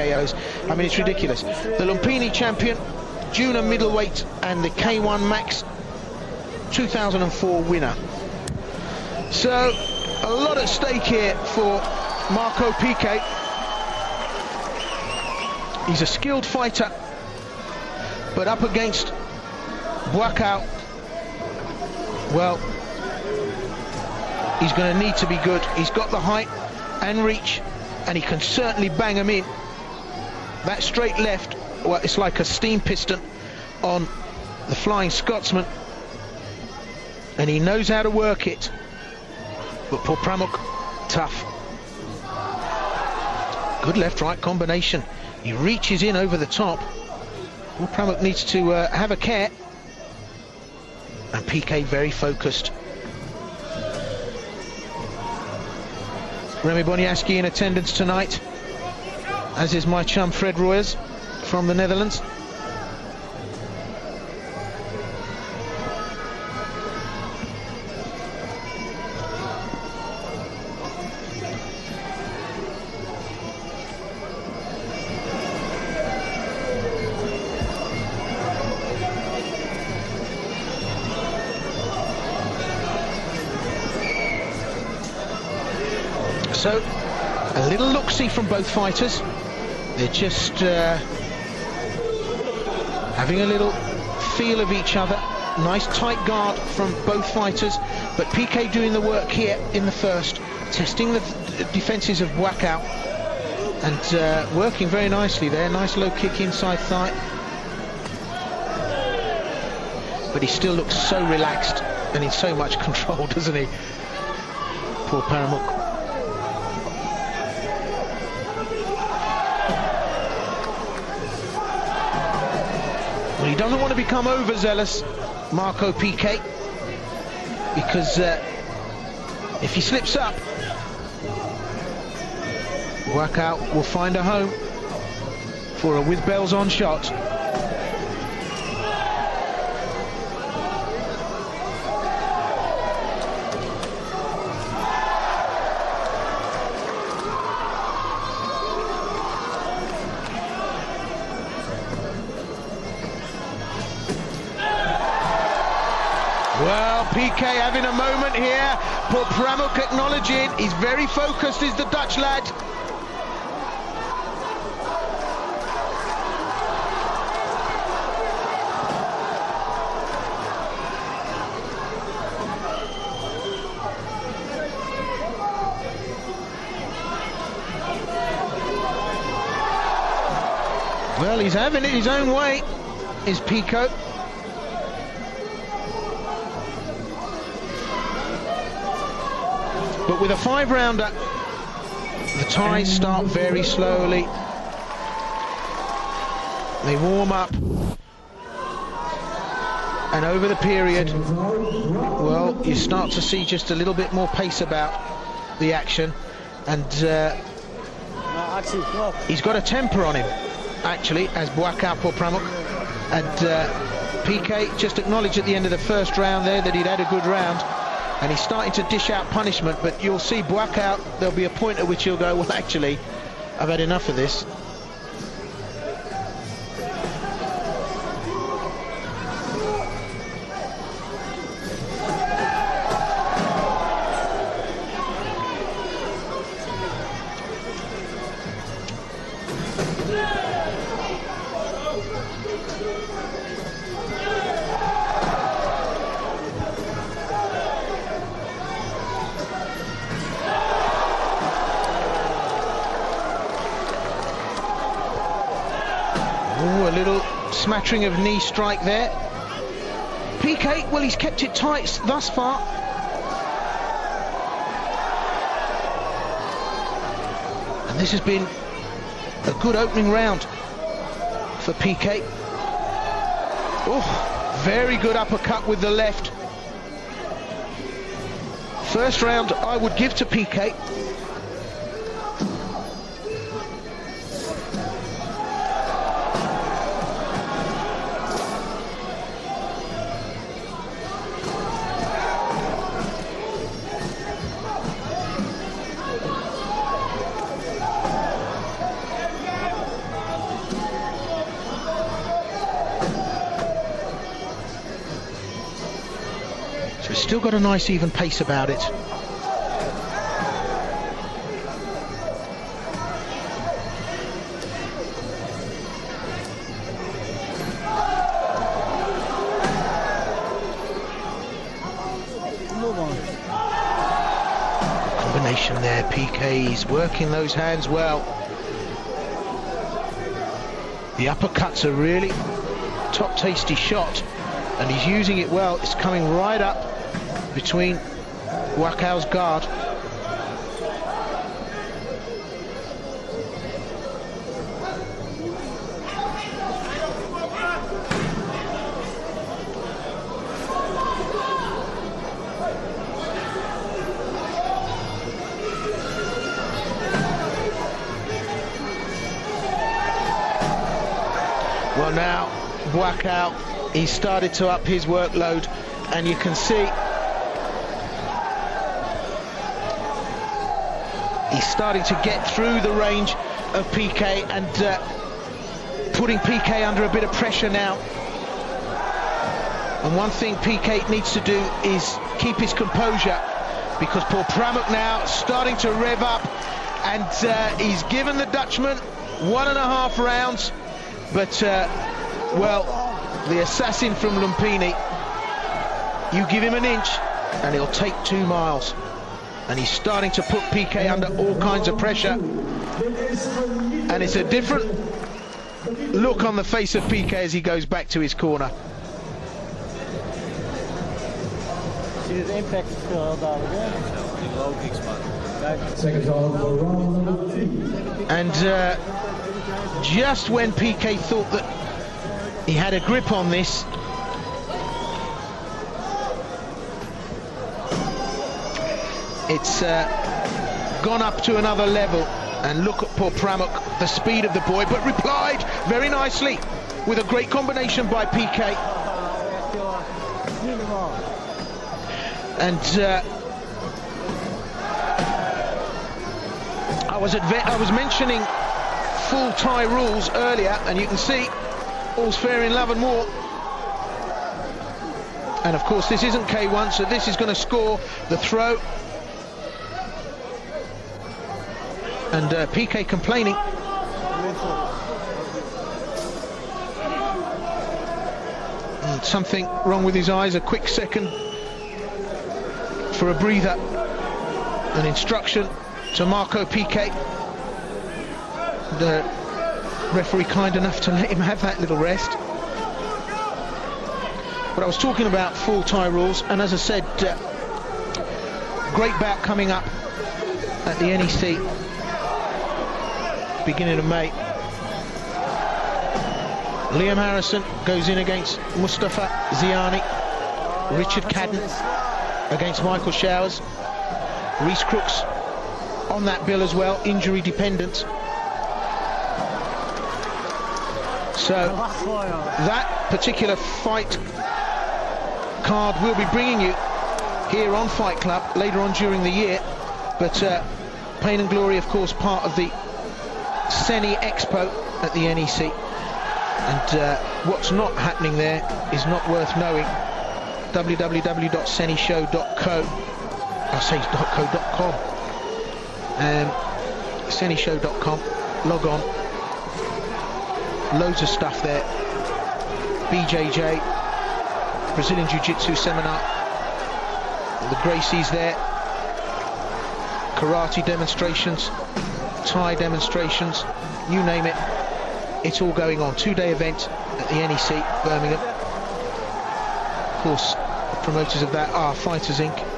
KOs. I mean, it's ridiculous. The Lumpini champion, junior middleweight, and the K1 Max 2004 winner. So, a lot at stake here for Marco Pique. He's a skilled fighter, but up against Buakaw, well, he's going to need to be good. He's got the height and reach, and he can certainly bang him in. That straight left, well, it's like a steam piston on the Flying Scotsman, and he knows how to work it. But Por Pramuk, tough. Good left-right combination. He reaches in over the top. Por Pramuk needs to uh, have a care. And PK very focused. Remy Bonjasky in attendance tonight, as is my chum Fred Royers from the Netherlands. So, a little look-see from both fighters. They're just uh, having a little feel of each other. Nice tight guard from both fighters, but PK doing the work here in the first, testing the defences of Buakaw, and uh, working very nicely there. Nice low kick inside thigh. But he still looks so relaxed and in so much control, doesn't he? Por Pramuk. Doesn't want to become overzealous, Marco Pique, because uh, if he slips up, Buakaw will find a home for a with bells on shot. Pique having a moment here. Por Pramuk acknowledging. He's very focused, is the Dutch lad. Well, he's having it his own way, is Pico. With a five-rounder, the Thais start very slowly. They warm up. And over the period, well, you start to see just a little bit more pace about the action. And uh, he's got a temper on him, actually, as Buakaw or Pramuk. And uh, Pique just acknowledged at the end of the first round there that he'd had a good round and he's starting to dish out punishment, but you'll see Buakaw, there'll be a point at which he'll go, well, actually, I've had enough of this. Little smattering of knee strike there. Pique, well, he's kept it tight thus far. And this has been a good opening round for Pique. Oh, very good uppercut with the left. First round I would give to Pique. It's still got a nice even pace about it. Combination there, PK's working those hands well. The uppercuts are really top tasty shot and he's using it well. It's coming right up between Buakaw's guard. Well now, Buakaw, he started to up his workload and you can see he's starting to get through the range of PK and uh, putting PK under a bit of pressure now. And one thing PK needs to do is keep his composure because Por Pramuk now starting to rev up and uh, he's given the Dutchman one and a half rounds but uh, well the assassin from Lumpini you give him an inch and he'll take two miles and he's starting to put PK under all kinds of pressure. And it's a different look on the face of PK as he goes back to his corner. Impact and uh, just when PK thought that he had a grip on this it's uh, gone up to another level and look at Por Pramuk the speed of the boy but replied very nicely with a great combination by PK and uh, I was I was mentioning full Thai rules earlier, and you can see all's fair in love and war. And of course, this isn't K1, so this is going to score the throw. And uh, PK complaining. Mm, Something wrong with his eyes. A quick second for a breather. An instruction to Marco Pique. The referee kind enough to let him have that little rest. But I was talking about full Thai rules, and as I said, uh, great bout coming up at the NEC, beginning of May. Liam Harrison goes in against Mustafa Ziani. Richard Cadden against Michael Showers. Reese Crooks on that bill as well, injury dependent. So that particular fight card will be bringing you here on Fight Club later on during the year. But uh, Pain and Glory, of course, part of the CENI Expo at the NEC. And uh, what's not happening there is not worth knowing. www.cenishow.co I'll say .co.com um, senishow.com log on. Loads of stuff there. BJJ Brazilian Jiu-Jitsu seminar. The Gracies there. Karate demonstrations Thai demonstrations you name it it's all going on two-day event at the NEC Birmingham of course the promoters of that are Fighters Inc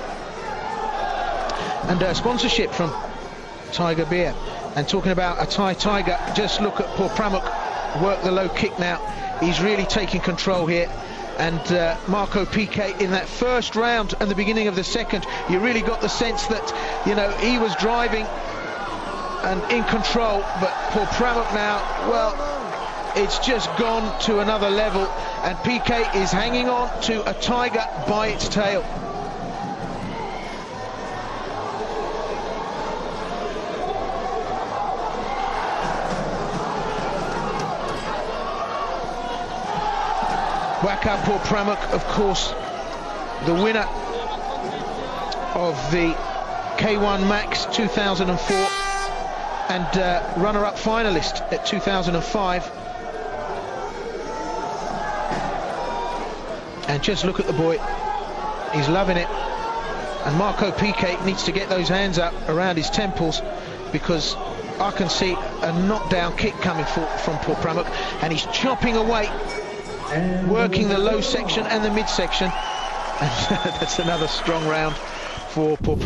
and uh, sponsorship from Tiger Beer. And talking about a Thai Tiger, just look at Por Pramuk work the low kick now. He's really taking control here. And uh, Marco Pique in that first round and the beginning of the second, you really got the sense that, you know, he was driving and in control, but Por Pramuk now, well, it's just gone to another level, and PK is hanging on to a tiger by its tail. Buakaw Por Pramuk, of course, the winner of the K1 Max 2004 and uh, runner-up finalist at 2005. And just look at the boy. He's loving it. And Marco Pique needs to get those hands up around his temples because I can see a knockdown kick coming for, from Por Pramuk and he's chopping away, working the low section and the midsection. And that's another strong round for Por Pramuk.